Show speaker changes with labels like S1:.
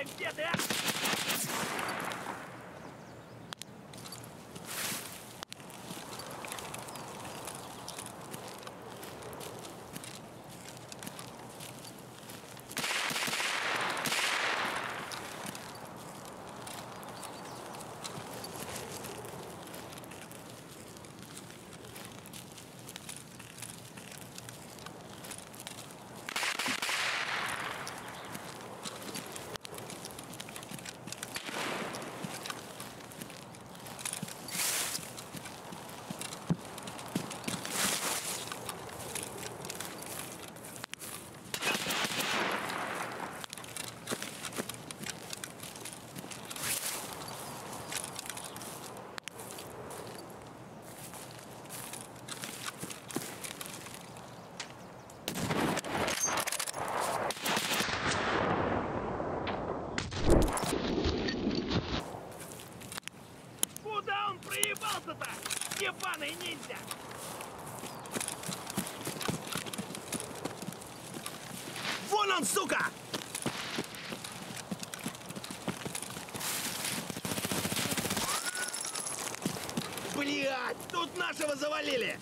S1: and get that! Он проебался-то? Ебаный ниндзя!
S2: Вон он, сука! Блять, тут нашего завалили!